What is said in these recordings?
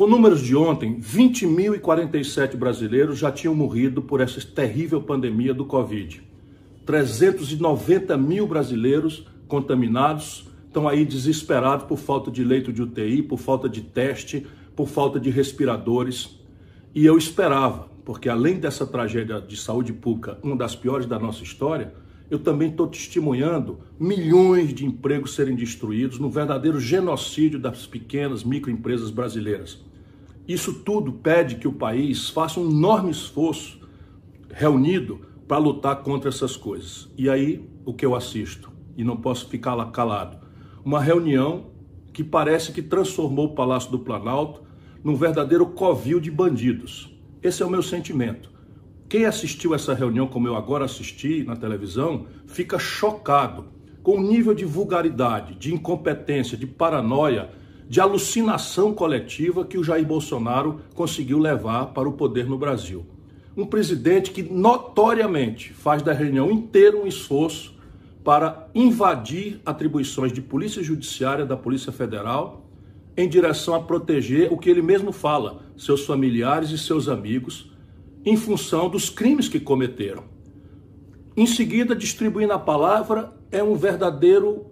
Com números de ontem, 20.047 brasileiros já tinham morrido por essa terrível pandemia do Covid. 390 mil brasileiros contaminados estão aí desesperados por falta de leito de UTI, por falta de teste, por falta de respiradores. E eu esperava, porque além dessa tragédia de saúde pública, uma das piores da nossa história, eu também estou testemunhando milhões de empregos serem destruídos no verdadeiro genocídio das pequenas microempresas brasileiras. Isso tudo pede que o país faça um enorme esforço reunido para lutar contra essas coisas. E aí, o que eu assisto, e não posso ficar lá calado, uma reunião que parece que transformou o Palácio do Planalto num verdadeiro covil de bandidos. Esse é o meu sentimento. Quem assistiu essa reunião, como eu agora assisti na televisão, fica chocado com o nível de vulgaridade, de incompetência, de paranoia, de alucinação coletiva que o Jair Bolsonaro conseguiu levar para o poder no Brasil. Um presidente que notoriamente faz da reunião inteira um esforço para invadir atribuições de polícia judiciária da Polícia Federal em direção a proteger o que ele mesmo fala, seus familiares e seus amigos, em função dos crimes que cometeram. Em seguida, distribuindo a palavra, é um verdadeiro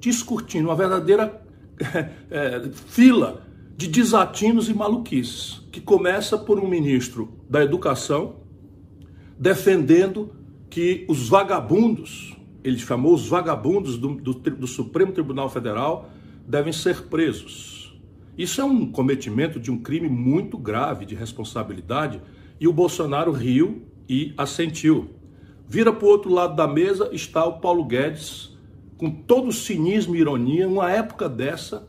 descortino, uma verdadeira é, fila de desatinos e maluquices, que começa por um ministro da Educação defendendo que os vagabundos, ele chamou os vagabundos do, do, do Supremo Tribunal Federal, devem ser presos. Isso é um cometimento de um crime muito grave de responsabilidade e o Bolsonaro riu e assentiu. Vira para o outro lado da mesa está o Paulo Guedes, com todo cinismo e ironia, numa época dessa,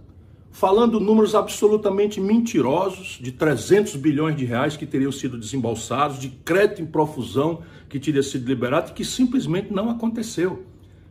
falando números absolutamente mentirosos de 300 bilhões de reais que teriam sido desembolsados, de crédito em profusão que teria sido liberado e que simplesmente não aconteceu.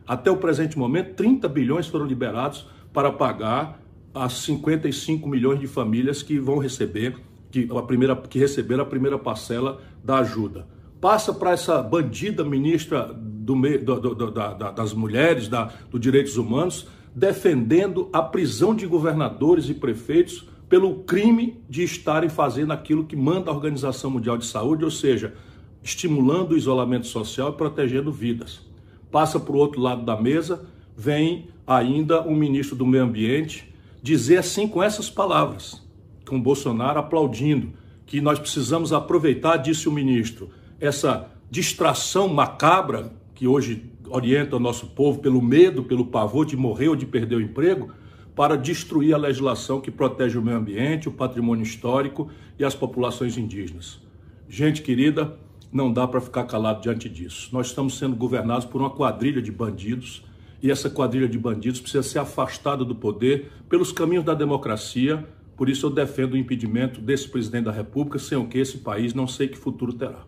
Até o presente momento, 30 bilhões foram liberados para pagar as 55 milhões de famílias que vão receber, que, a primeira, que receberam a primeira parcela da ajuda. Passa para essa bandida ministra do, do, do, da, das mulheres, da, dos direitos humanos, defendendo a prisão de governadores e prefeitos pelo crime de estarem fazendo aquilo que manda a Organização Mundial de Saúde, ou seja, estimulando o isolamento social e protegendo vidas. Passa para o outro lado da mesa, vem ainda o ministro do Meio Ambiente, dizer assim com essas palavras, com Bolsonaro aplaudindo, que nós precisamos aproveitar, disse o ministro, essa distração macabra que hoje orienta o nosso povo pelo medo, pelo pavor de morrer ou de perder o emprego, para destruir a legislação que protege o meio ambiente, o patrimônio histórico e as populações indígenas. Gente querida, não dá para ficar calado diante disso. Nós estamos sendo governados por uma quadrilha de bandidos e essa quadrilha de bandidos precisa ser afastada do poder pelos caminhos da democracia. Por isso eu defendo o impedimento desse presidente da República, sem o que esse país não sei que futuro terá.